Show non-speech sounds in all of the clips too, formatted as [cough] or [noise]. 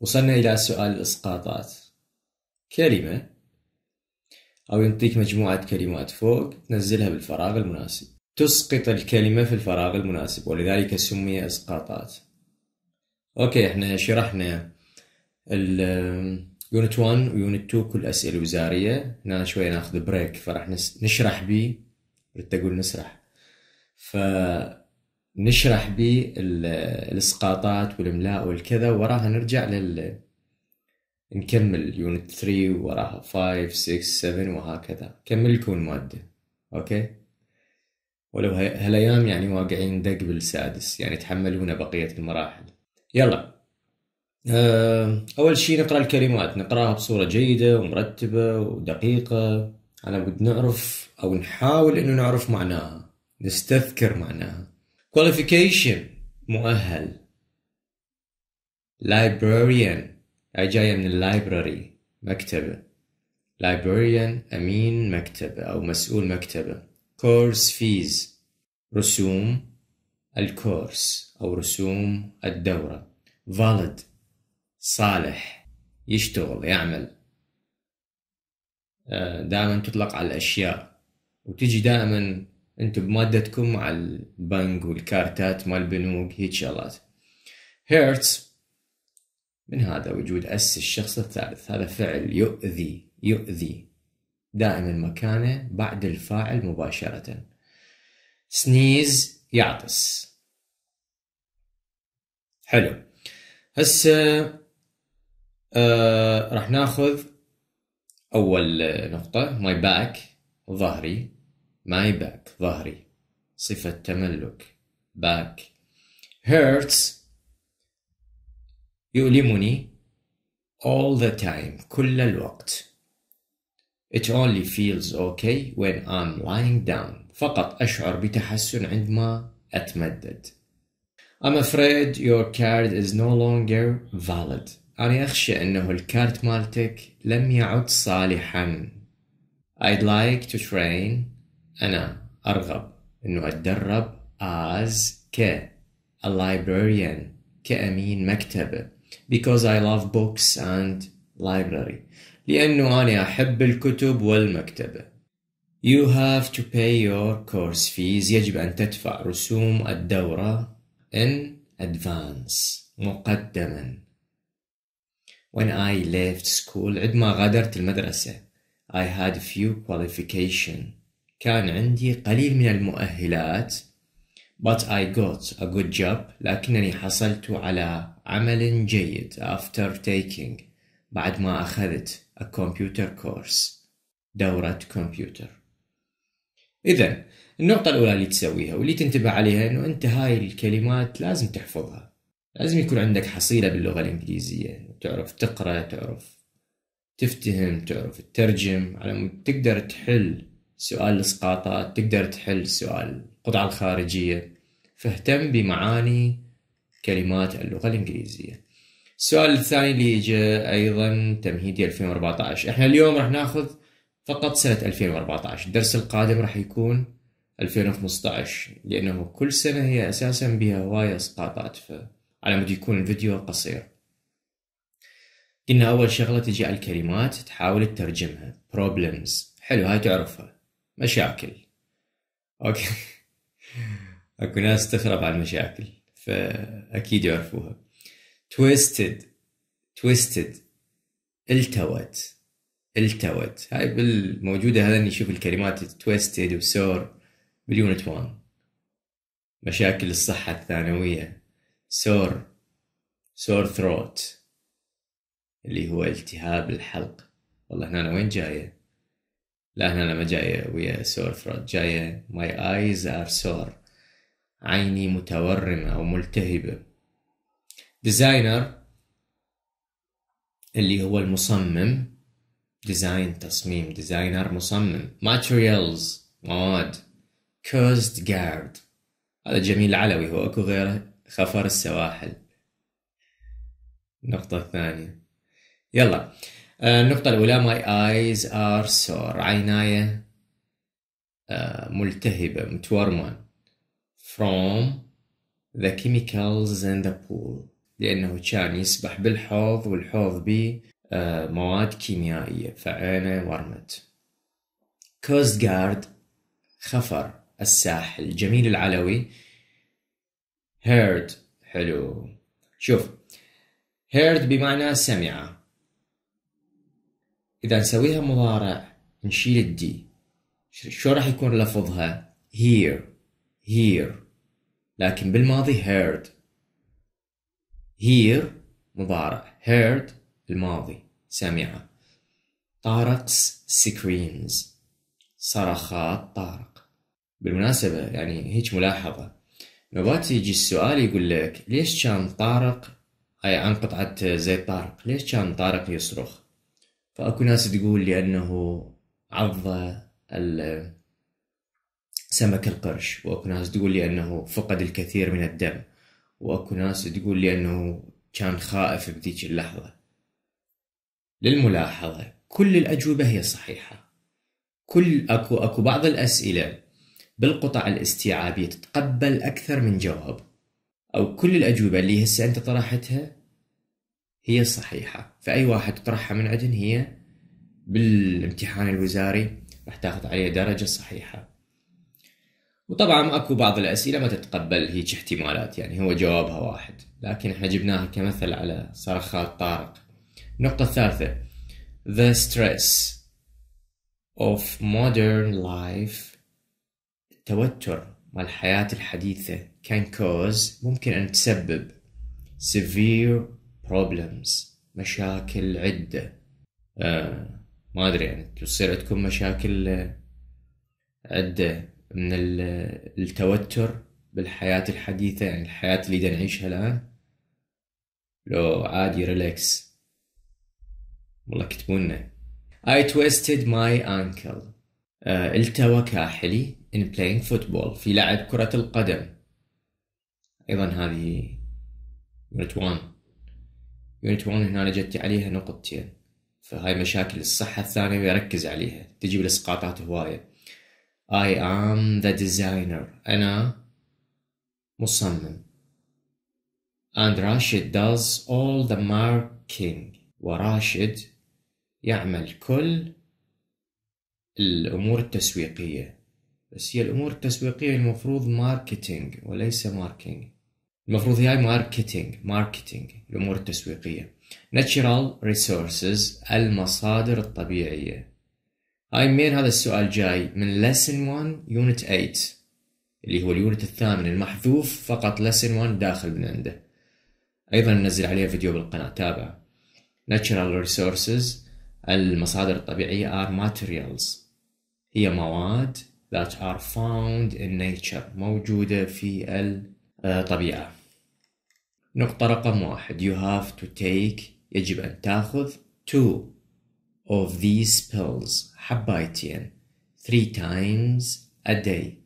وصلنا إلى سؤال الإسقاطات. كلمة أو يعطيك مجموعة كلمات فوق تنزلها بالفراغ المناسب. تسقط الكلمة في الفراغ المناسب ولذلك سمي إسقاطات. okay إحنا شرحنا unit 1 و unit 2 كل أسئلة وزارية. هنا شوية ناخذ break فراح نشرح بي ردت أقول نسرح. فنشرح بي الإسقاطات والإملاء والكذا وراها نرجع لل نكمل unit 3 وراها 5 6 7 وهكذا. كمل لكم المادة okay؟ ولو هالأيام يعني واقعين دق بالسادس يعني تحملونا بقية المراحل. يلا. آه، أول شيء نقرأ الكلمات. نقرأها بصورة جيدة ومرتبة ودقيقة. أنا بد نعرف أو نحاول إنه نعرف معناها. نستذكر معناها. Qualification. مؤهل librarian. هاي جاية من اللايبراري مكتبة librarian أمين مكتبة أو مسؤول مكتبة course fees. رسوم الكورس أو رسوم الدورة valid. صالح يشتغل يعمل دائما تطلق على الأشياء وتجي دائما أنتم بمادتكم مع البنك والكارتات مال البنوك هيك شغلات. هيرتس من هذا وجود أس الشخص الثالث. هذا فعل يؤذي يؤذي. دائما مكانه بعد الفاعل مباشرة. سنيز يعطس. حلو. هسه آه راح ناخذ أول نقطة my back ظهري. my back ظهري صفة تملك باك hurts يؤلمني all the time كل الوقت It only feels okay when I'm lying down فقط أشعر بتحسن عندما أتمدد I'm afraid your card is no longer valid أنا أخشى أنه الكارت مالتك لم يعد صالحا I'd like to train أنا أرغب أنه أتدرب as ك a librarian كأمين مكتبة because I love books and library لأنه أنا أحب الكتب والمكتبة You have to pay your course fees يجب أن تدفع رسوم الدورة in advance مقدما When I left school عندما غادرت المدرسة I had few qualification كان عندي قليل من المؤهلات but I got a good job لكنني حصلت على عمل جيد after taking بعد ما أخذت a computer course دورة كمبيوتر إذا النقطة الأولى اللي تسويها واللي تنتبه عليها إنه أنت هاي الكلمات لازم تحفظها. لازم يكون عندك حصيلة باللغة الإنجليزية تعرف تقرأ تعرف تفتهم تعرف تترجم على تقدر تحل سؤال الإسقاطات تقدر تحل سؤال القطعة الخارجية. فاهتم بمعاني كلمات اللغة الإنجليزية. السؤال الثاني اللي جاء أيضا تمهيدي 2014 إحنا اليوم راح ناخذ فقط سنة 2014 الدرس القادم راح يكون 2015 لأنه كل سنة هي أساسا بها هواية إسقاطات فعلى مود يكون الفيديو قصير. قلنا أول شغلة تجي على الكلمات تحاول تترجمها. problems. حلو هاي تعرفها. مشاكل. okay. [laughs] أكو ناس تخرب على المشاكل فأكيد يعرفوها. Twisted twisted. التوت. التوت. هاي بالموجودة هذا نشوف الكلمات twisted و sore بال unit 1 مشاكل الصحة الثانوية. sore. sore throat اللي هو التهاب الحلق. والله هنا وين جاية؟ لا هنا ما جاية ويا sore throat جاية my eyes are sore. عيني متورمة أو ملتهبة. designer اللي هو المصمم. design تصميم. designer مصمم. Materials. مواد. coast guard هذا جميل علوي. هو أكو غيره خفر السواحل. النقطة الثانية يلا. النقطة الأولى my eyes are sore. عيناي آه، ملتهبة متورمة. From the chemicals in the pool. لأنه كان يسبح بالحوض والحوض به آه، مواد كيميائية. فعينه ورمت. كوست جارد خفر. الساحل. جميل العلوي. Heard. حلو. شوف. Heard بمعنى سمع. إذا نسويها مضارع نشيل الدي. شو راح يكون لفظها؟ hear hear لكن بالماضي heard. hear مضارع heard الماضي. سمع طارق screams صرخات طارق. بالمناسبة يعني هيك ملاحظة. نوبات يجي السؤال يقول لك ليش كان طارق؟ أي عن قطعة زيت طارق. ليش كان طارق يصرخ؟ فأكو ناس تقول لأنه عض سمك القرش وأكو ناس تقول لأنه فقد الكثير من الدم وأكو ناس تقول لأنه كان خائف بذيك اللحظة. للملاحظة كل الأجوبة هي صحيحة. كل أكو أكو بعض الأسئلة بالقطع الاستيعابية تتقبل أكثر من جواب أو كل الأجوبة اللي هسه أنت طرحتها هي صحيحة. فأي واحد تطرحها من عدن هي بالامتحان الوزاري راح تاخذ عليه درجة صحيحة. وطبعا أكو بعض الأسئلة ما تتقبل هيك احتمالات يعني هو جوابها واحد. لكن إحنا جبناها كمثل على صرخات طارق. النقطة الثالثة the stress of modern life التوتر مال الحياة الحديثة can cause ممكن أن تسبب severe problems مشاكل عدة. آه ما أدري يعني تصير عندكم مشاكل آه، عدة من التوتر بالحياة الحديثة يعني الحياة اللي نعيشها الآن؟ لو عادي ريلاكس والله كتبونا. I twisted my ankle. uh, التوى كاحلي in playing football في لعب كرة القدم. أيضا هذه unit 1 unit 1 هنا جت عليها نقطتين فهاي مشاكل الصحة الثانية يركز عليها. تجي بالإسقاطات هواية. I am the designer. أنا مصمم. And Rashid does all the marking. وراشد يعمل كل الأمور التسويقية. بس هي الأمور التسويقية المفروض marketing وليس marking المفروض هي marketing marketing الأمور التسويقية. Natural resources المصادر الطبيعية. هاي مين هذا السؤال جاي من lesson 1 unit 8 اللي هو ال unit الثامن المحذوف فقط lesson 1 داخل من عنده. أيضا ننزل عليه فيديو بالقناة تابع. Natural resources المصادر الطبيعية are materials. هي مواد that are found in nature موجودة في الطبيعة. نقطة رقم واحد. You have to take يجب أن تأخذ two of these pills. حبايتين. Three times a day.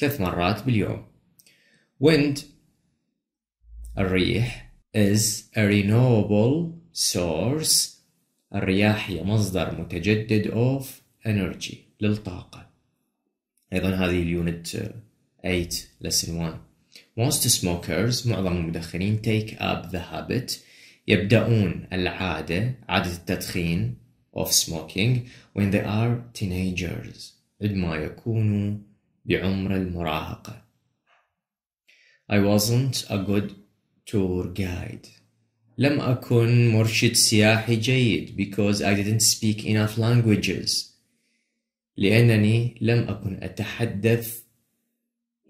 ثلاث مرات باليوم. Wind. الريح is a renewable source. الرياح هي مصدر متجدد of energy. للطاقة. أيضا هذه اليونت 8 lesson 1 most smokers معظم المدخنين take up the habit يبدأون العادة عادة التدخين of smoking when they are teenagers عندما يكونوا بعمر المراهقة I wasn't a good tour guide لم أكن مرشد سياحي جيد because I didn't speak enough languages لأنني لم أكن أتحدث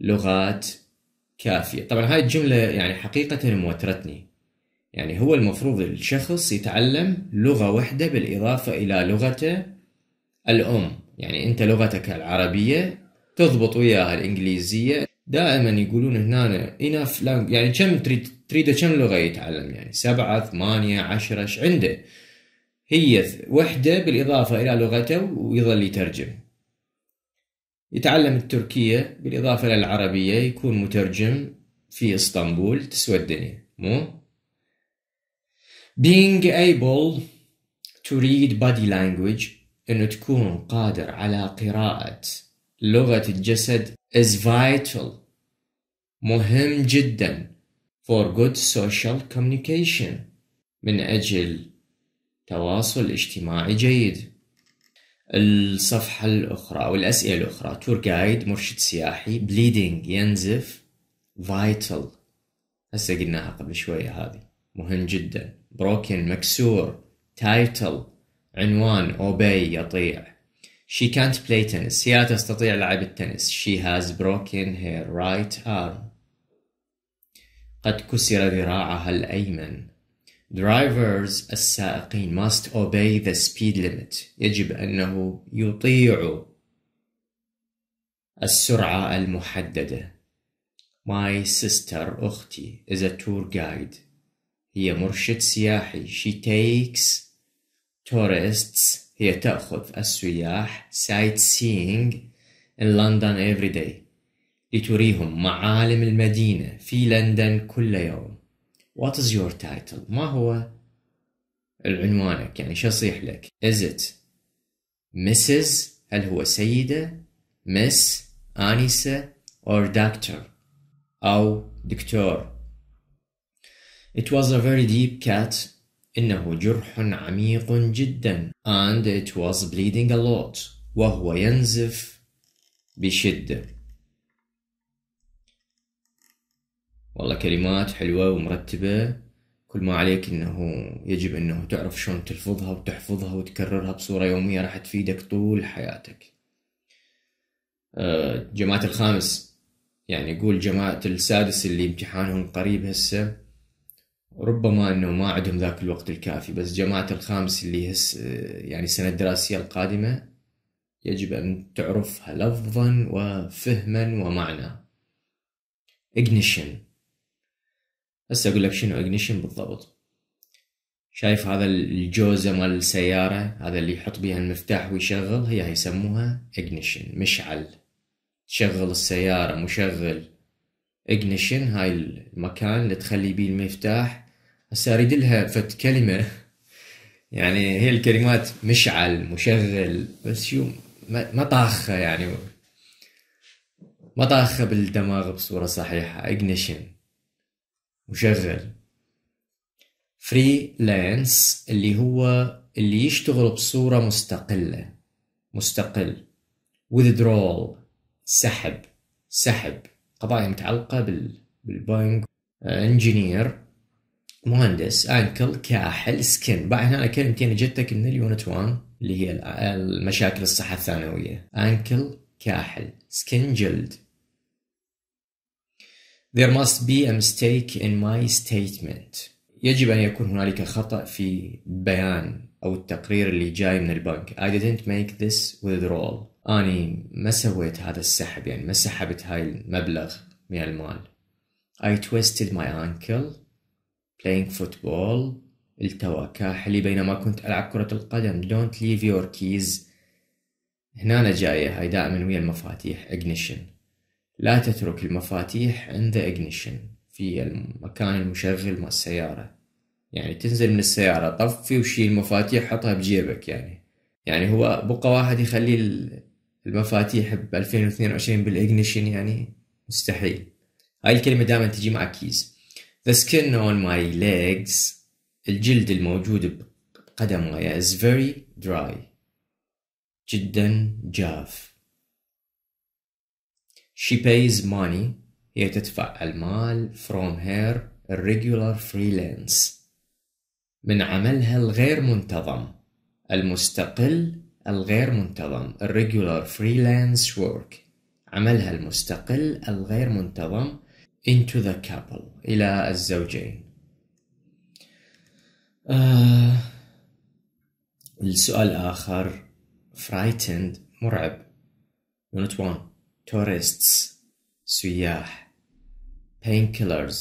لغات كافية. طبعا هاي الجملة يعني حقيقة موترتني. يعني هو المفروض الشخص يتعلم لغة واحدة بالإضافة إلى لغته الأم. يعني أنت لغتك العربية تضبط وياها الإنجليزية. دائما يقولون هنا enough يعني كم تريد تريد كم لغة يتعلم؟ يعني سبعة ثمانية عشرة إيش عنده؟ هي وحدة بالإضافة إلى لغته ويظل يترجم. يتعلم التركية بالإضافة إلى العربية يكون مترجم في إسطنبول. تسوى الدنيا مو؟ Being able to read body language إنه تكون قادر على قراءة لغة الجسد is vital مهم جدا. For good social communication من أجل تواصل اجتماعي جيد. الصفحة الأخرى أو الأسئلة الأخرى. تور جايد مرشد سياحي bleeding ينزف vital. هسه قلناها قبل شوية هذه. مهم جدا. broken مكسور. title عنوان. obey يطيع. She can't play tennis. هي لا تستطيع لعب التنس. She has broken her right arm. قد كسر ذراعها الأيمن. Drivers السائقين must obey the speed limit يجب أنه يطيعوا السرعة المحددة my sister أختي is a tour guide هي مرشد سياحي she takes tourists هي تأخذ السياح sightseeing in London every day لتريهم معالم المدينة في لندن كل يوم What is your title ما هو العنوانك يعني شو يصيح لك Is it Mrs هل هو سيدة Miss آنسة or doctor أو دكتور It was a very deep cut إنه جرح عميق جدا and it was bleeding a lot وهو ينزف بشدة والله كلمات حلوة ومرتبة. كل ما عليك إنه يجب إنه تعرف شلون تلفظها وتحفظها وتكررها بصورة يومية راح تفيدك طول حياتك. آه، جماعة الخامس يعني يقول جماعة السادس اللي امتحانهم قريب هسه ربما إنه ما عندهم ذاك الوقت الكافي بس جماعة الخامس اللي هس يعني السنة الدراسية القادمة يجب أن تعرفها لفظا وفهما ومعنى ignition. هسه أقول لك شنو ignition بالضبط. شايف هذا الجوزة مال السيارة هذا اللي يحط بيها المفتاح ويشغل هي يسموها ignition مشعل. تشغل السيارة مشغل. ignition هاي المكان اللي تخلي بيه المفتاح. هسه أريد لها فت كلمة. [laughs] يعني هي الكلمات مشعل مشغل بس شو ما طاخة يعني. ما طاخة بالدماغ بصورة صحيحة. Ignition مشغل freelance اللي هو اللي يشتغل بصورة مستقلة. مستقل. Withdrawal سحب. سحب. قضايا متعلقة بالبنك engineer مهندس. ankle كاحل. سكن بعد هنا كلمتين جتك من ال unit 1 اللي هي المشاكل الصحة الثانوية. انكل كاحل. سكن جلد. There must be a mistake in my statement. يجب أن يكون هنالك خطأ في البيان أو التقرير اللي جاي من البنك. I didn't make this withdrawal. أني ما سويت هذا السحب يعني ما سحبت هاي المبلغ من المال. I twisted my ankle playing football. التوى كاحلي بينما كنت ألعب كرة القدم. Don't leave your keys. هنا جاية. هاي دائما ويا المفاتيح. Ignition. لا تترك المفاتيح عند ignition في المكان المشغل مع السيارة. يعني تنزل من السيارة طفي وشيل المفاتيح حطها بجيبك يعني. يعني هو بقى واحد يخلي المفاتيح ب 2022 بالاجنيشن يعني مستحيل. هاي الكلمة دائما تجي مع كيز The skin on my legs الجلد الموجود بقدمي is very dry. جدا جاف. She pays money. هي تدفع المال from her regular freelance. من عملها الغير منتظم. المستقل الغير منتظم. irregular freelance work. عملها المستقل الغير منتظم. into the couple. إلى الزوجين. آه السؤال الآخر. frightened. مرعب. unit 1 tourists سياح painkillers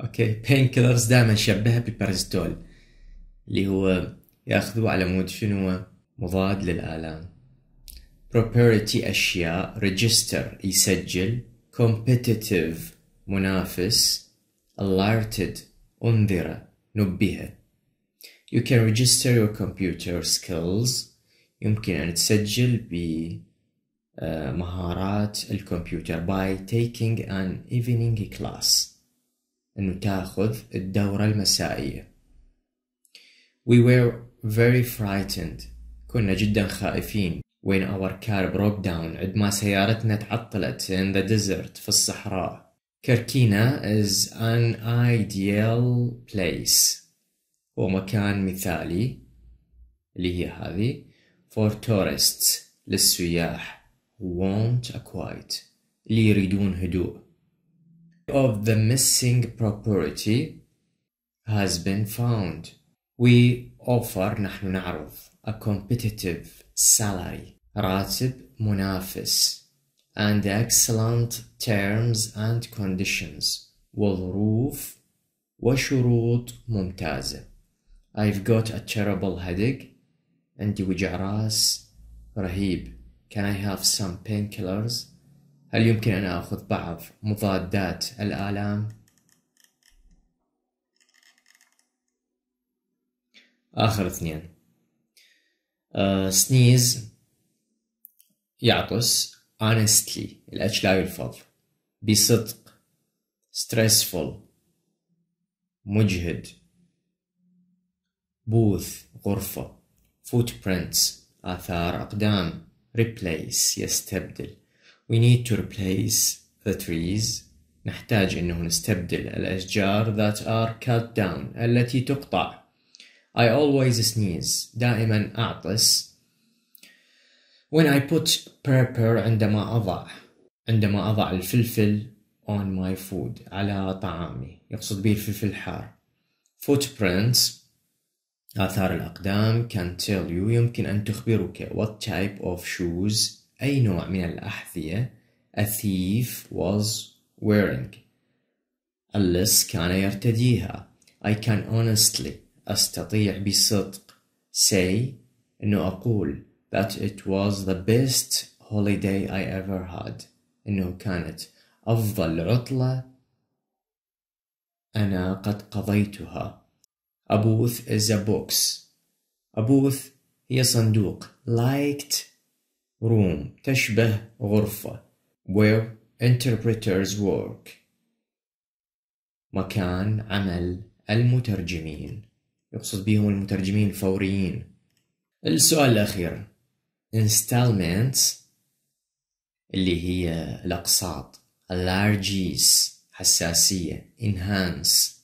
okay painkillers دائما شبهها بالبارازيتول اللي هو ياخذوه على مود شنو مضاد للآلام property أشياء register يسجل competitive منافس alerted أنذر نبه you can register your computer skills يمكن أن تسجل بمهارات الكمبيوتر by taking an evening class. أنه تاخذ الدورة المسائية. We were very frightened. كنا جدا خائفين. When our car broke down عندما سيارتنا تعطلت in the desert في الصحراء. كركينا is an ideal place. هو مكان مثالي. اللي هي هذه. For tourists. للسياح. want a quiet اللي يريدون هدوء of the missing property has been found we offer نحن نعرض a competitive salary راتب منافس and excellent terms and conditions وظروف وشروط ممتازة I've got a terrible headache عندي وجع راس رهيب Can I have some painkillers? هل يمكن أن أخذ بعض مضادات الآلام؟ آخر اثنين. Uh, يعطس. Honestly. الاتش لا يلفظ. بصدق. Stressful. مجهد. بوث غرفة. Footprints. آثار. أقدام. Replace يستبدل we need to replace the trees. نحتاج أنه نستبدل الأشجار that are cut down التي تقطع. I always sneeze. دائما أعطس. When I put pepper عندما أضع عندما أضع الفلفل on my food على طعامي. يقصد به الفلفل الحار. Footprints آثار الأقدام can tell you يمكن أن تخبرك what type of shoes أي نوع من الأحذية a thief was wearing. اللص كان يرتديها. I can honestly أستطيع بصدق. Say أنه أقول that it was the best holiday I ever had. إنه كانت أفضل عطلة أنا قد قضيتها. A booth is a box. A booth هي صندوق. Liked room. تشبه غرفة. Where interpreters work. مكان عمل المترجمين. يقصد بهم المترجمين الفوريين السؤال الأخير. Installments اللي هي الأقساط. Allergies حساسية. Enhance.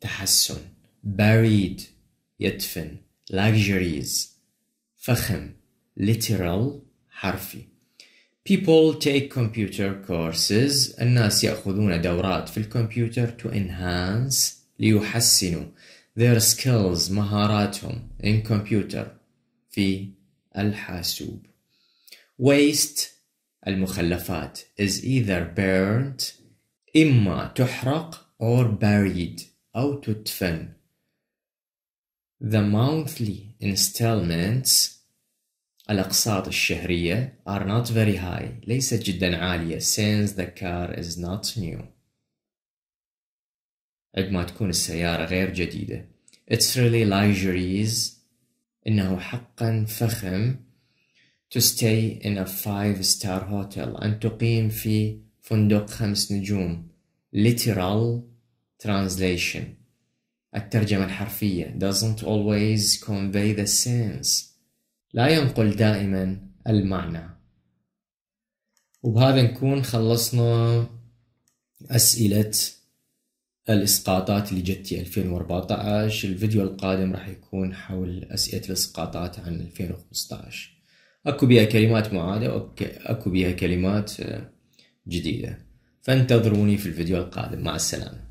تحسن buried يدفن luxuries فخم literal حرفي people take computer courses الناس يأخذون دورات في الكمبيوتر to enhance ليحسنوا their skills مهاراتهم in computer في الحاسوب waste المخلفات is either burnt إما تحرق or buried أو تدفن The monthly installments الأقساط الشهرية are not very high ليست جدا عالية since the car is not new عندما تكون السيارة غير جديدة It's really luxuries إنه حقا فخم to stay in a five star hotel أن تقيم في فندق خمس نجوم literal translation. الترجمة الحرفية. Doesn't always convey the sense. لا ينقل دائما المعنى. وبهذا نكون خلصنا أسئلة الإسقاطات اللي جتي 2014 الفيديو القادم راح يكون حول أسئلة الإسقاطات عن 2015 أكو بها كلمات معادة. وأكو بها كلمات جديدة. فانتظروني في الفيديو القادم. مع السلامة.